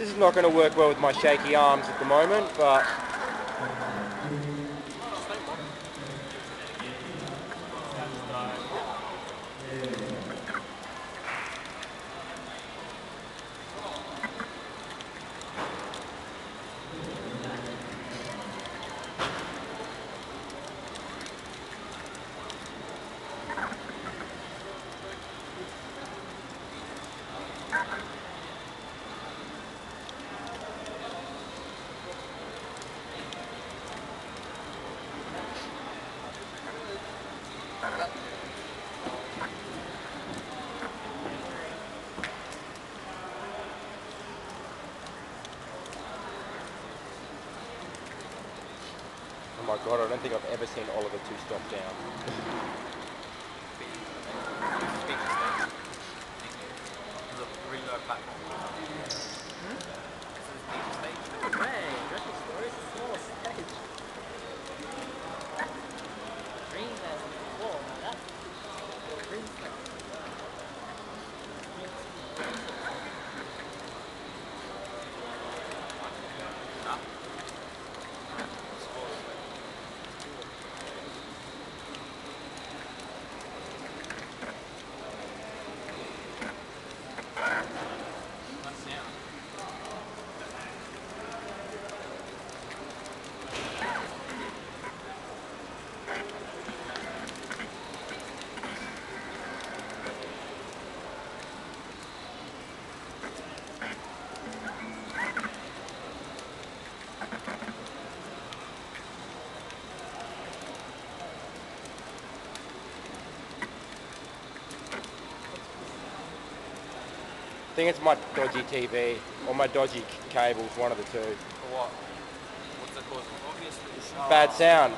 This is not going to work well with my shaky arms at the moment, but Oh my god, I don't think I've ever seen Oliver two stop down. I think it's my dodgy TV or my dodgy cables, one of the two. For what? What's the cause? Obviously. Bad sound.